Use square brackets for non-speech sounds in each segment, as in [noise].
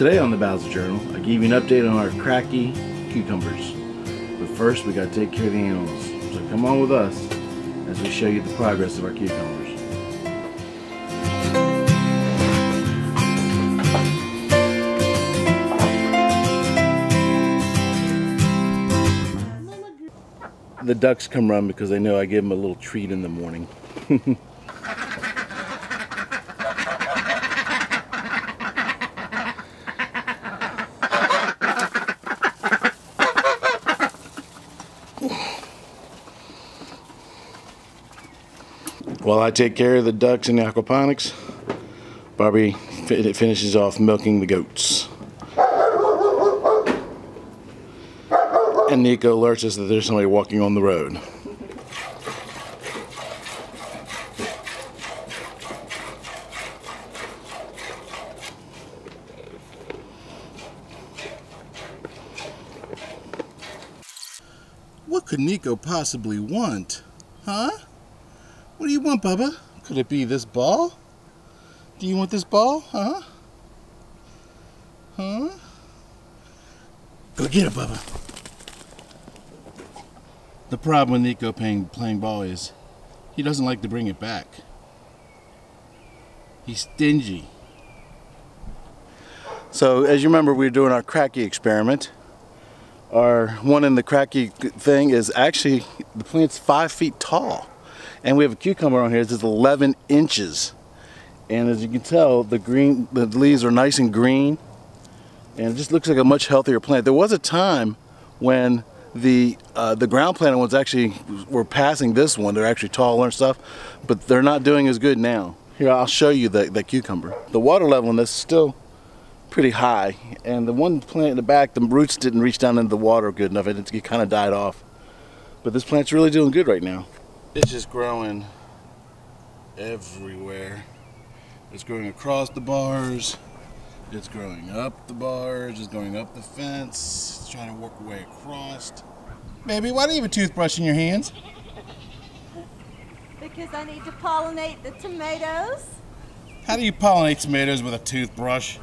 Today on the Bowser Journal, I give you an update on our Kratky cucumbers. But first, we gotta take care of the animals. So come on with us as we show you the progress of our cucumbers. The ducks come run because they know I give them a little treat in the morning. [laughs] While I take care of the ducks in the aquaponics, Barbie finishes off milking the goats. And Nico alerts us that there's somebody walking on the road. What could Nico possibly want? Huh? What do you want, Bubba? Could it be this ball? Do you want this ball? Huh? Huh? Go get it, Bubba. The problem with Nico playing, playing ball is he doesn't like to bring it back. He's stingy. So, as you remember, we were doing our Kratky experiment. Our one in the Kratky thing is actually, the plant's five feet tall. And we have a cucumber on here that's 11 inches. And as you can tell, the green, the leaves are nice and green. And it just looks like a much healthier plant. There was a time when the uh, the ground planted ones actually were passing this one. They're actually taller and stuff, but they're not doing as good now. Here, I'll show you the, the cucumber. The water level in this is still pretty high. And the one plant in the back, the roots didn't reach down into the water good enough. It, it kind of died off. But this plant's really doing good right now. It's just growing everywhere. It's growing across the bars. It's growing up the bars. It's going up the fence. It's trying to work its way across. Baby, why do you have a toothbrush in your hands? Because I need to pollinate the tomatoes. How do you pollinate tomatoes with a toothbrush?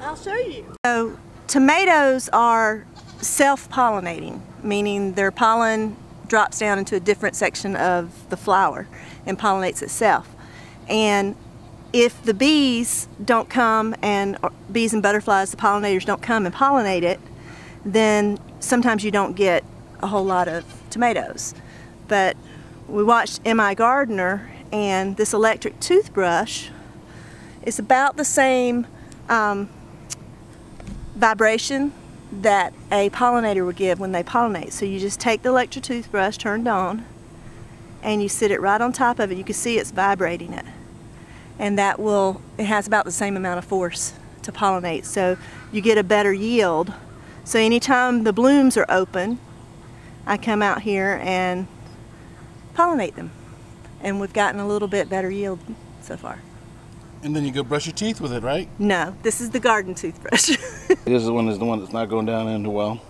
I'll show you. So tomatoes are self-pollinating, meaning their pollen drops down into a different section of the flower and pollinates itself. And if the bees don't come and bees and butterflies, the pollinators don't come and pollinate it, then sometimes you don't get a whole lot of tomatoes. But we watched MIGardener and this electric toothbrush is about the same um, vibration that a pollinator would give when they pollinate. So you just take the electric toothbrush turned on and you sit it right on top of it. You can see it's vibrating it. And that will, it has about the same amount of force to pollinate. So you get a better yield. So anytime the blooms are open, I come out here and pollinate them. And we've gotten a little bit better yield so far. And then you go brush your teeth with it, right? No, this is the garden toothbrush. [laughs] this one is the one that's not going down into well.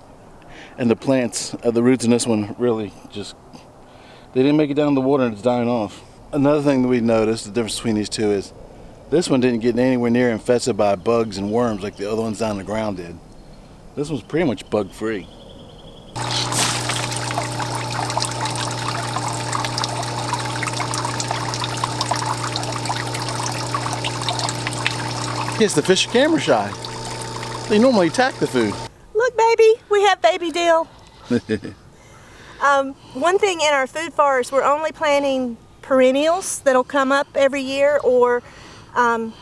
And the plants, uh, the roots in this one really just, they didn't make it down the water and it's dying off. Another thing that we noticed, the difference between these two is, this one didn't get anywhere near infested by bugs and worms like the other ones down the ground did. This one's pretty much bug free. Yes, the fish are camera shy. They normally attack the food. Look, baby, we have baby dill. [laughs] um, one thing in our food forest, we're only planting perennials that'll come up every year or um,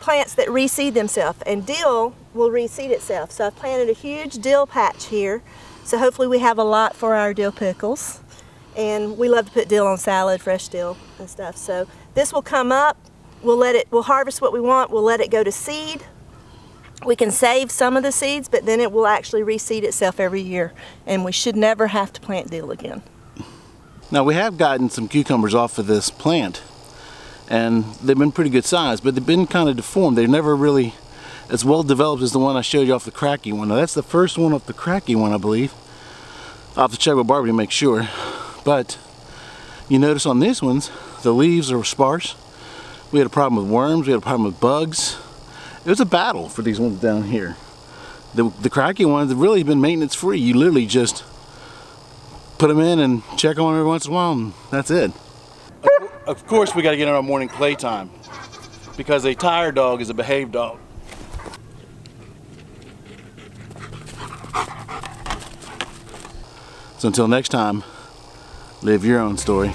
plants that reseed themselves. And dill will reseed itself. So I've planted a huge dill patch here. So hopefully we have a lot for our dill pickles. And we love to put dill on salad, fresh dill and stuff. So this will come up We'll let it, we'll harvest what we want, we'll let it go to seed. We can save some of the seeds, but then it will actually reseed itself every year. And we should never have to plant dill again. Now we have gotten some cucumbers off of this plant and they've been pretty good size, but they've been kind of deformed. They're never really as well developed as the one I showed you off the Kratky one. Now that's the first one off the Kratky one, I believe. I'll have to check with Barbie to make sure. But you notice on these ones, the leaves are sparse we had a problem with worms, we had a problem with bugs, it was a battle for these ones down here. The, the Kratky ones have really been maintenance free. You literally just put them in and check on them every once in a while and that's it. Of course we got to get in our morning playtime because a tired dog is a behaved dog. So until next time, live your own story.